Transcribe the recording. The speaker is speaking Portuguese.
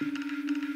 Música